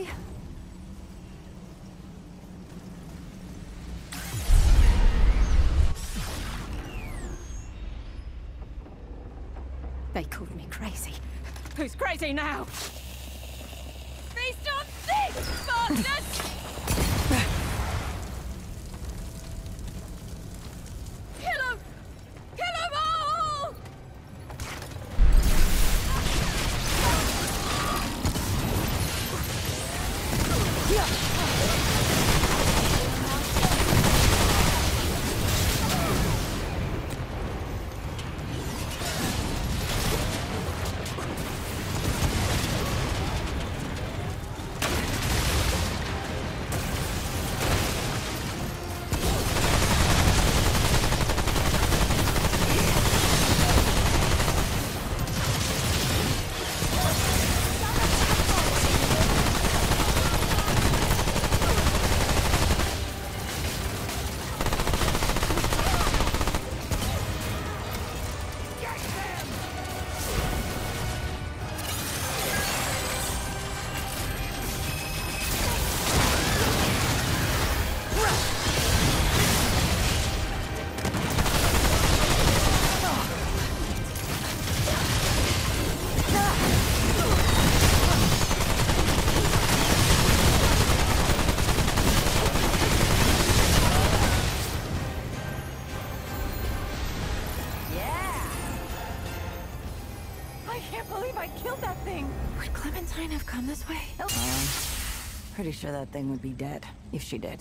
way. They called me crazy. Who's crazy now? Feast on this, bastards! よ I can't believe I killed that thing! Would Clementine have come this way? Pretty sure that thing would be dead, if she did.